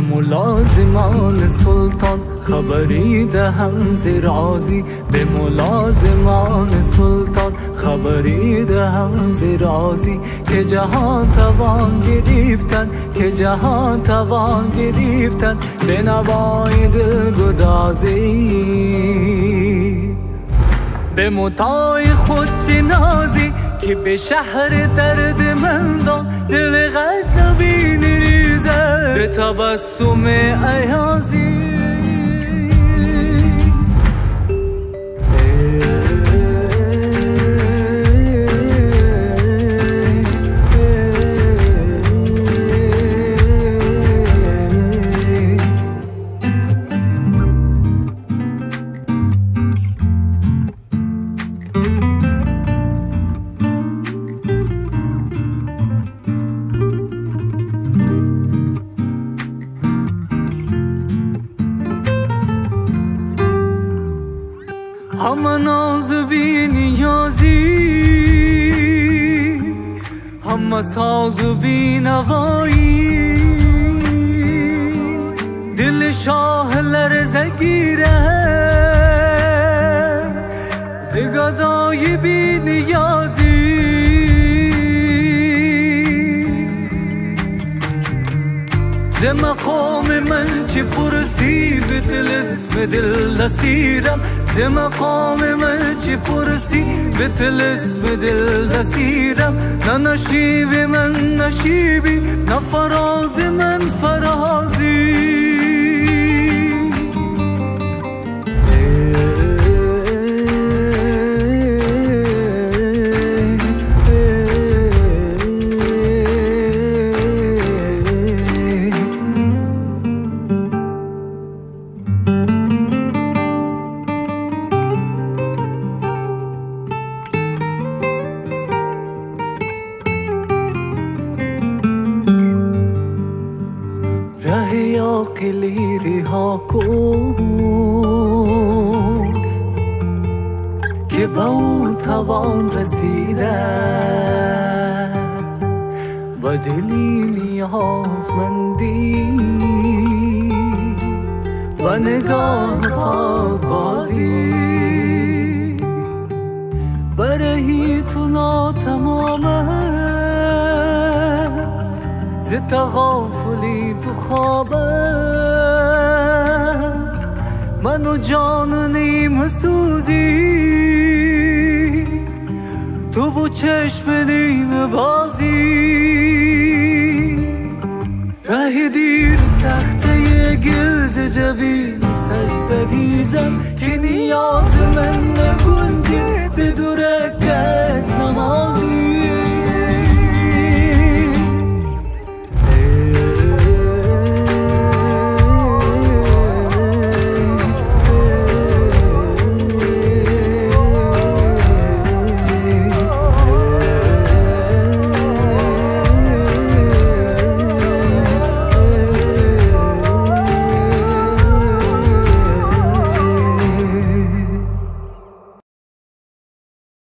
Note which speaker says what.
Speaker 1: ملازمان سلطان خبری دهم زرازی به ملازمان سلطان خبری دهم زرازی که جهان توان گرفتن که جهان توان گرفتن به نوای دل گدازی به متای خود نازی که به شهر درد من نریزه به تبسم ایازی هم ناز بی نیازی هم ساز بی نوایی دل شاه لرزگیره زگدای بی نیازی ز مقام من چه پرسی به دل اسم دل نسیرم ز مقام من چی پرسی؟ به تلسم دل دسیرم نه نشیب من نشیبی نه فراز من فرازی. رها کن که به او توان رسیدن و دلی نیازمندی و نگاه ز تغافلی تو خوابه من و جان نیم سوزی. تو و چشم نیم بازی. ره دیر تخته گلز جبین سجده دیزم که نیاز من